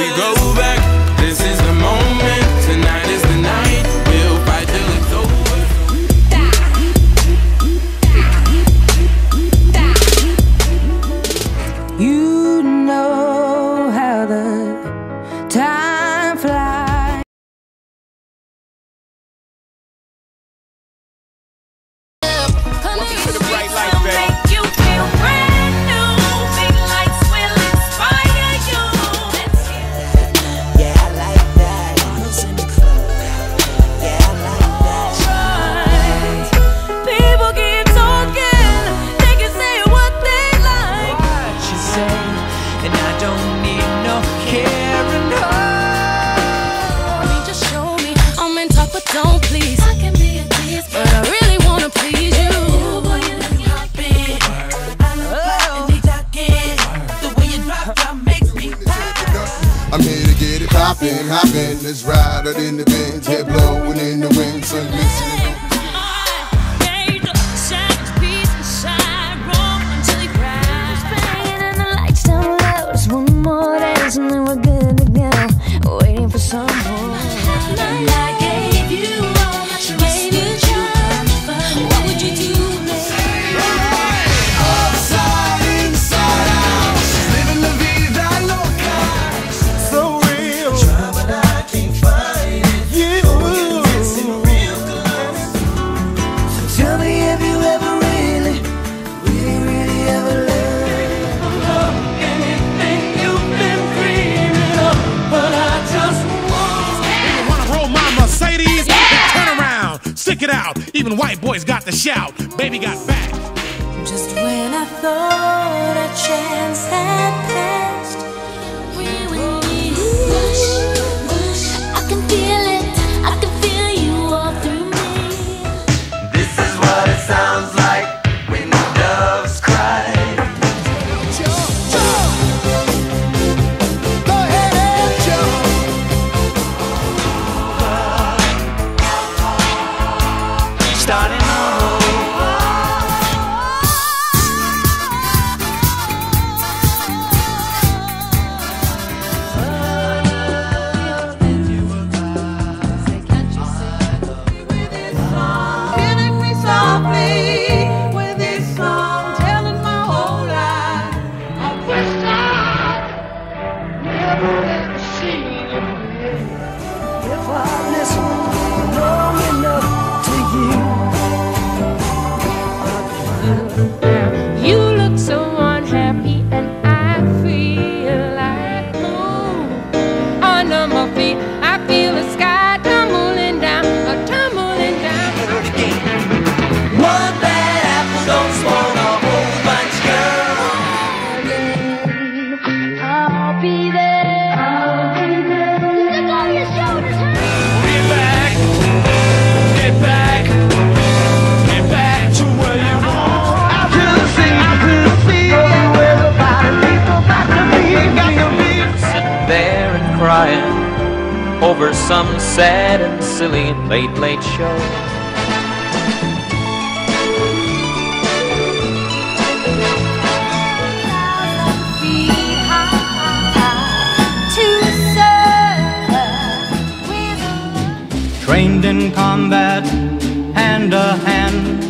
we go back listen mouth. Even white boys got to shout. Baby got back. Just when I thought a chance had passed, we were would rush. I can feel it. I can feel you all through me. This is what it sounds like. started. over some sad and silly late, late show. Trained in combat, hand to hand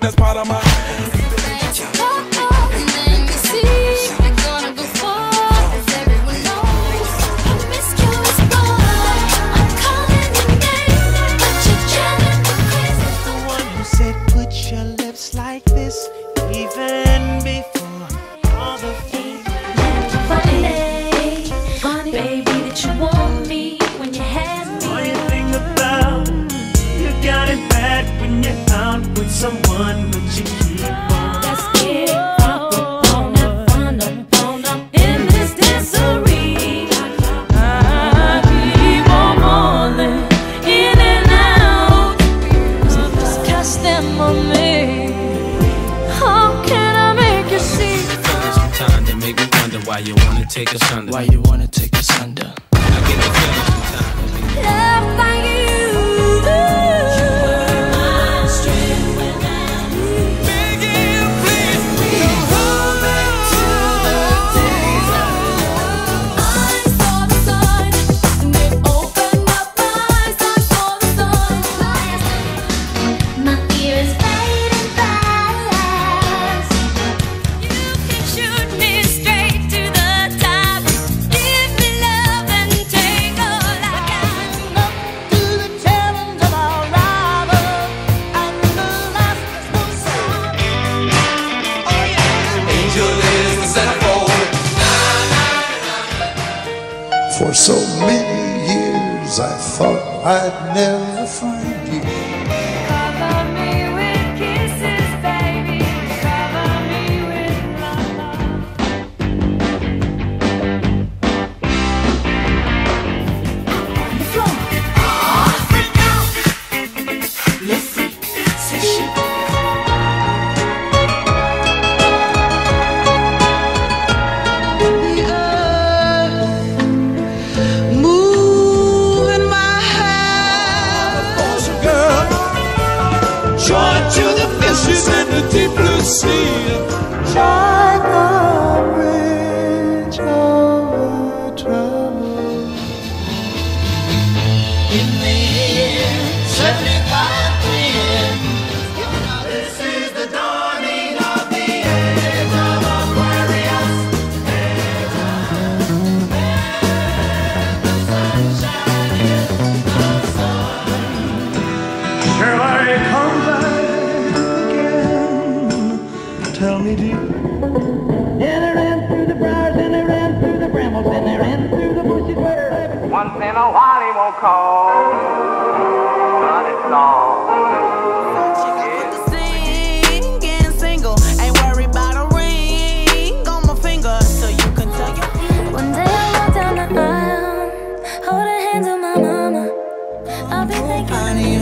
that's part of my Why you wanna take us under? Why you wanna take us under? I get the feeling sometimes. Love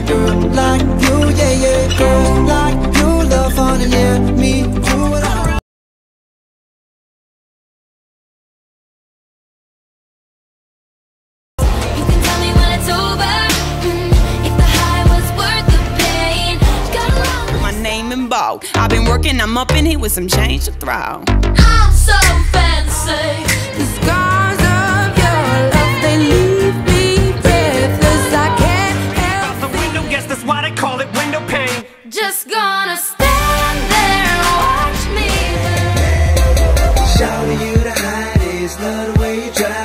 girl like you, yeah, yeah. Girl like you love fun and yeah, me too and I I've been working, I'm up in here with some change to throw. I'm so fancy, cause God just gonna stand there and watch me. Show you to hide is not the way you try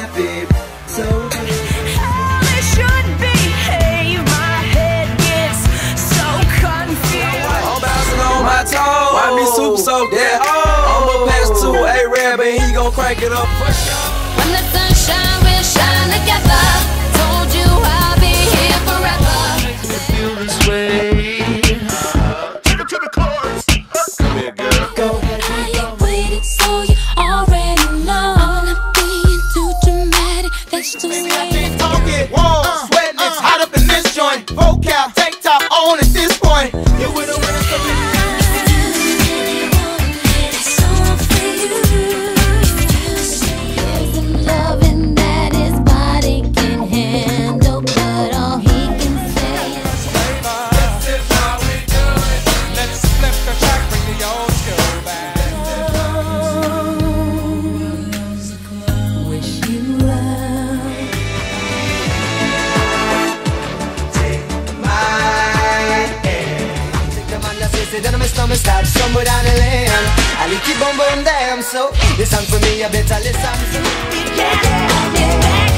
touch to me. bumbo down the lane. I lick it bumbo and damn, so listen for me, you better listen. Yeah, yeah, yeah.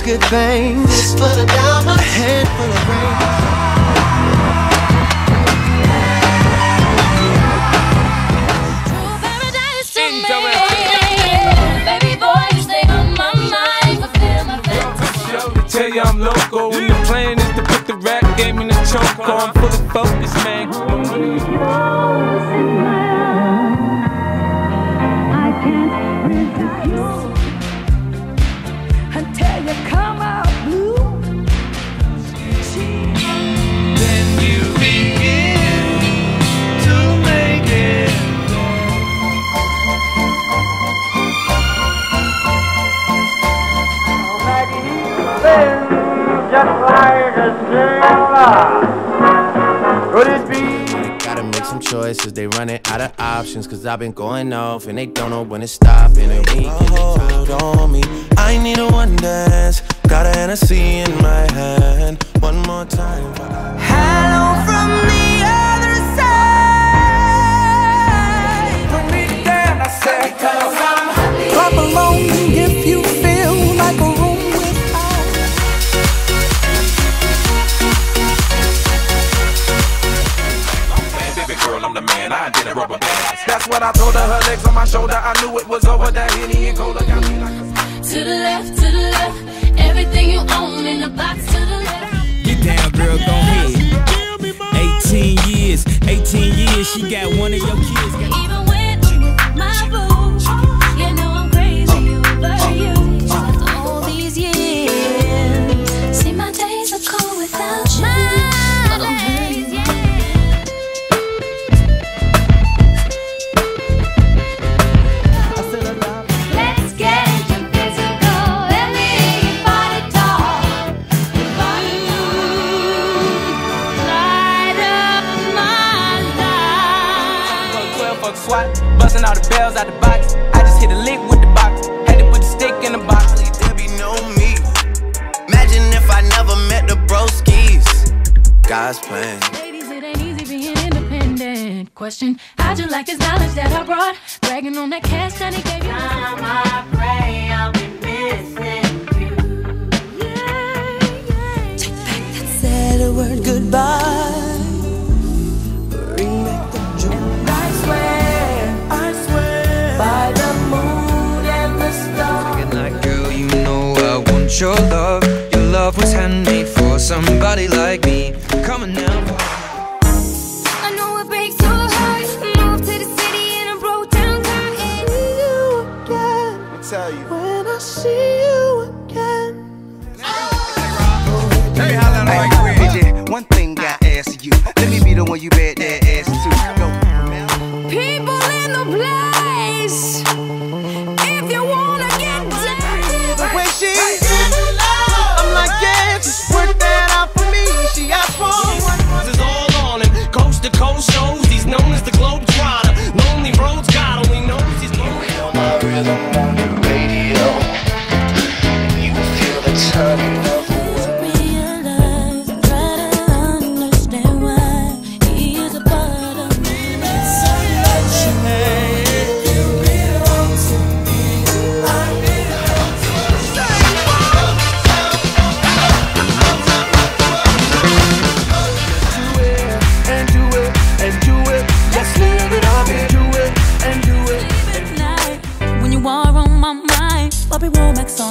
Deserves good things. Fistful of diamonds, a handful of rings. Paradise to me. Baby boy, you stay on my mind. Fulfill my fantasy. Tell you I'm loco. And the plan is to put the rap game in the choke on. Fully focused, man. Just like a. Could it be? Gotta make some choices, they running out of options. Cause I've been going off and they don't know when to stop. And they weak and hold on me. I need a one dance. Got a Hennessy in my hand. One more time. Hello from the other side. Put me down, I said, cause I'm Clap along if you feel Baby girl, I'm the man. I did a rubber band. That's what I told her. Her legs on my shoulder. I knew it was over. That Henny and Cola got me like a To the left, to the left. Everything you own in the box to the left. Get down, girl, go ahead. 18 years, 18 years, she got one of your kids. pot. Busting all the bells out the box. I just hit a lick with the box. Had to put the stick in the box. There be no me. Imagine if I never met the Broskis. God's plan. Ladies, it ain't easy being independent. Question: How'd you like this knowledge that I brought? Bragging on that cash that he gave you. Time I pray I'll be missing you. Yeah, yeah. Take back that said a word goodbye. Swear,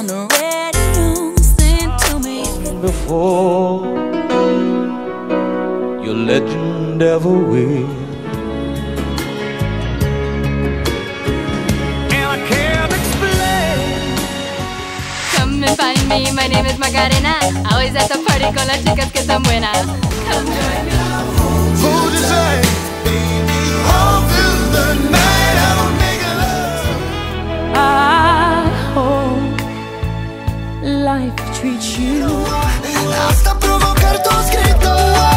on the radio. Sing to me. before your legend ever will. And I can't explain. Come find me, my name is Macarena. Always at the party con las chicas que están buenas. Come join me. Food is like, treat you provocar todos gritos.